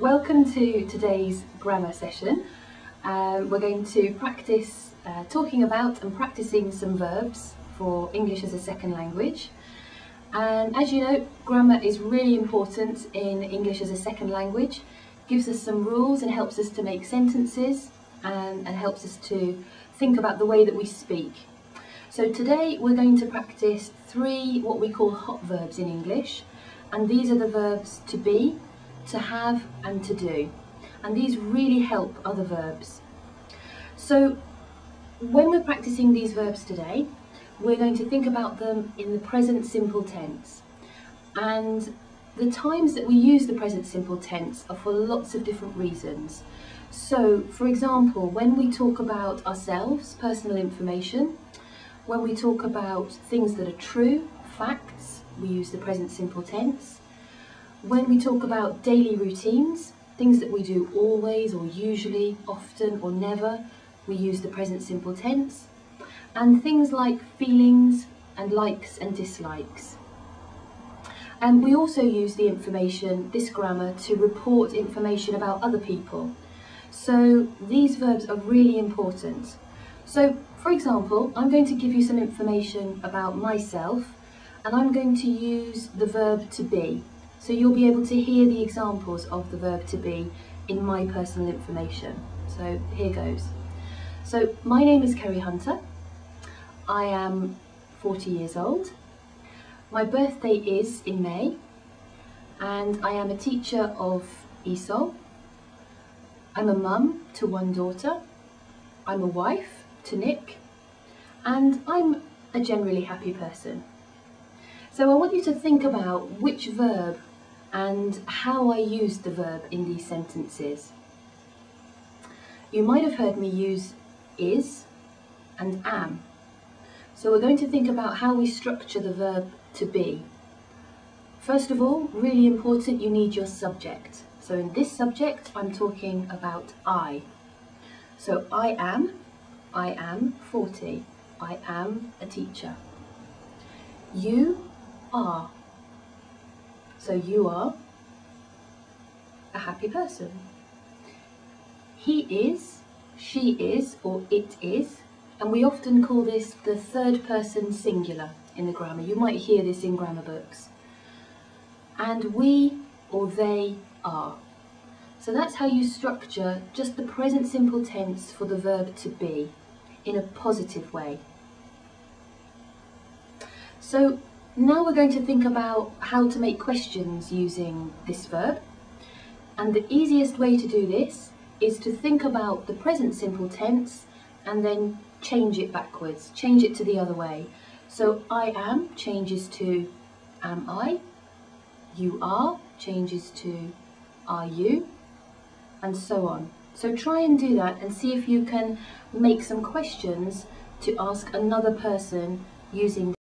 Welcome to today's grammar session. Um, we're going to practice uh, talking about and practicing some verbs for English as a second language. And as you know, grammar is really important in English as a second language. It gives us some rules and helps us to make sentences and, and helps us to think about the way that we speak. So today we're going to practice three what we call hot verbs in English. And these are the verbs to be, to have and to do. And these really help other verbs. So when we're practicing these verbs today, we're going to think about them in the present simple tense. And the times that we use the present simple tense are for lots of different reasons. So, for example, when we talk about ourselves, personal information, when we talk about things that are true, facts, we use the present simple tense. When we talk about daily routines, things that we do always or usually, often or never, we use the present simple tense. And things like feelings and likes and dislikes. And we also use the information, this grammar, to report information about other people. So these verbs are really important. So, for example, I'm going to give you some information about myself and I'm going to use the verb to be. So you'll be able to hear the examples of the verb to be in my personal information. So here goes. So my name is Kerry Hunter. I am 40 years old. My birthday is in May and I am a teacher of ESOL. I'm a mum to one daughter. I'm a wife to Nick and I'm a generally happy person. So I want you to think about which verb and how I use the verb in these sentences. You might have heard me use is and am. So we're going to think about how we structure the verb to be. First of all, really important, you need your subject. So in this subject, I'm talking about I. So I am, I am 40. I am a teacher. You are. So you are a happy person. He is, she is, or it is, and we often call this the third person singular in the grammar. You might hear this in grammar books. And we or they are. So that's how you structure just the present simple tense for the verb to be in a positive way. So now we're going to think about how to make questions using this verb. And the easiest way to do this is to think about the present simple tense and then change it backwards, change it to the other way. So I am changes to am I, you are changes to are you, and so on. So try and do that and see if you can make some questions to ask another person using